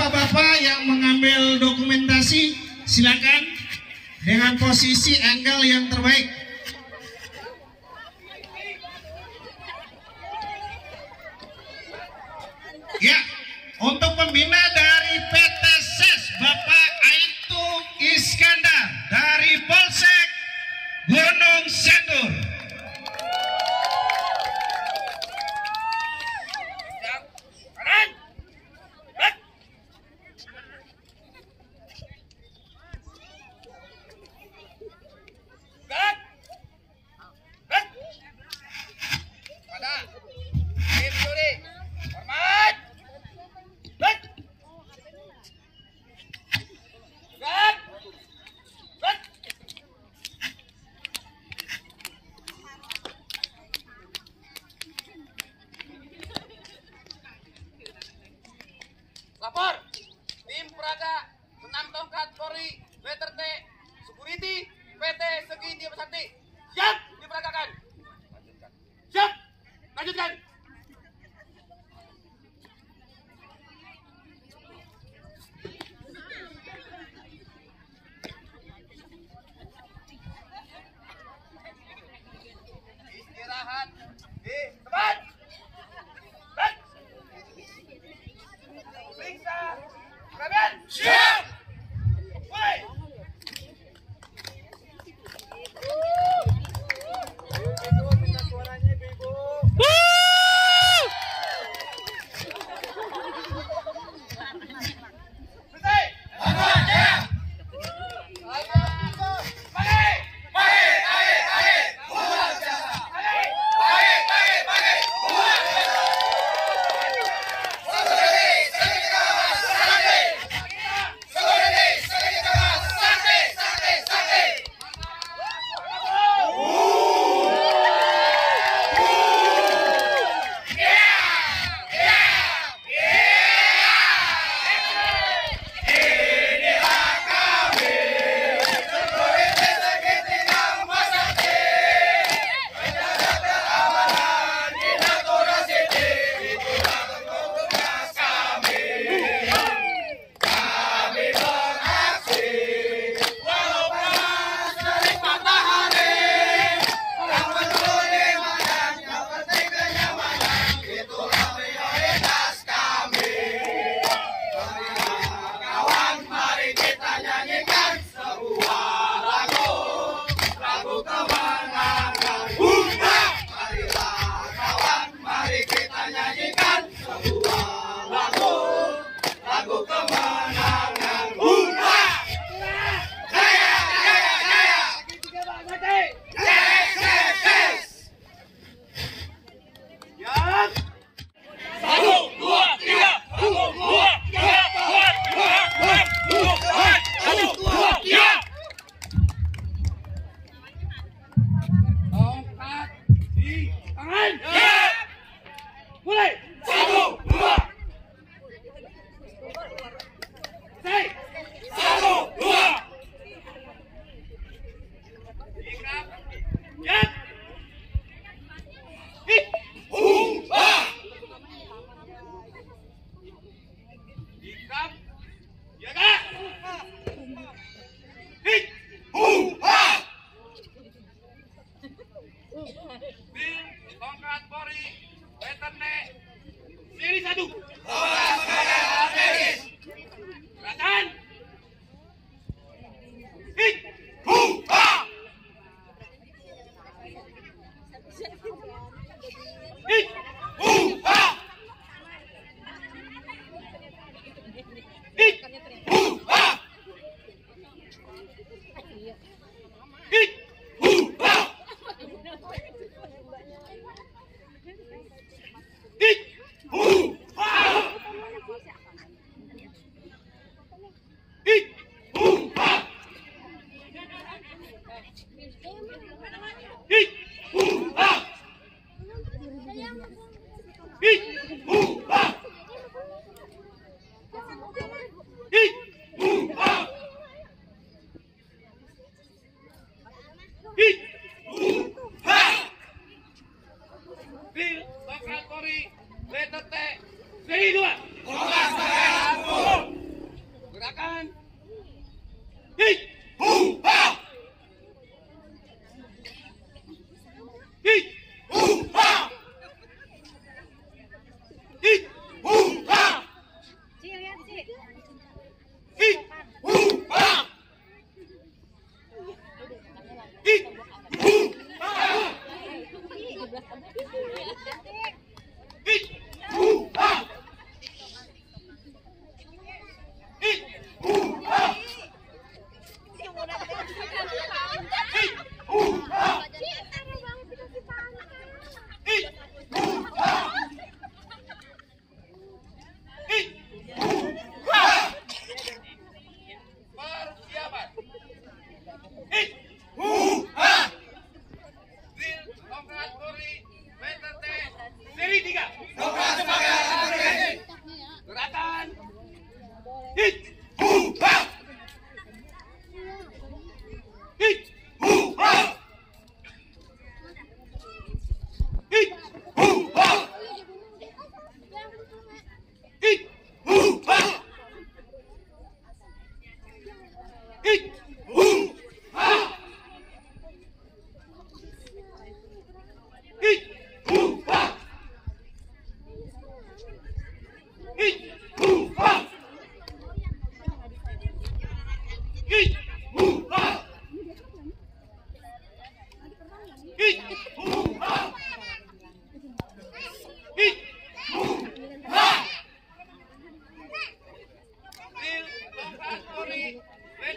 bapak-bapak yang mengambil dokumentasi silakan. Dengan posisi angle yang terbaik. He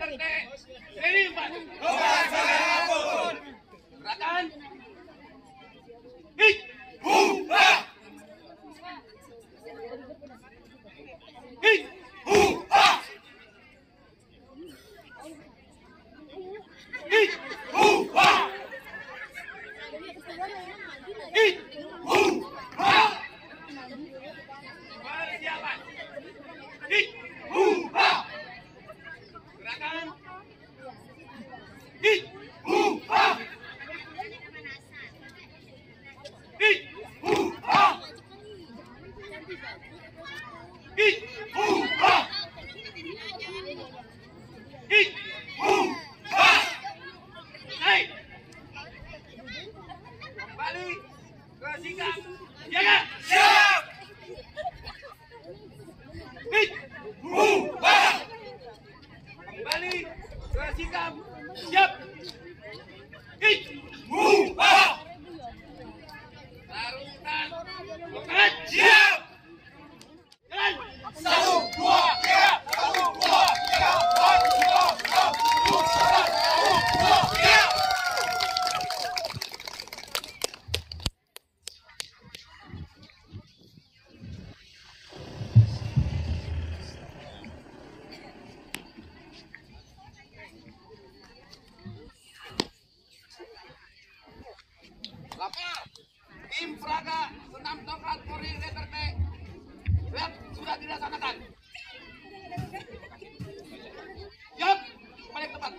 करते Eat. tim Praga senam tongkat Polri Letter P lab sudah dilaksanakan. Yap, paling tepat.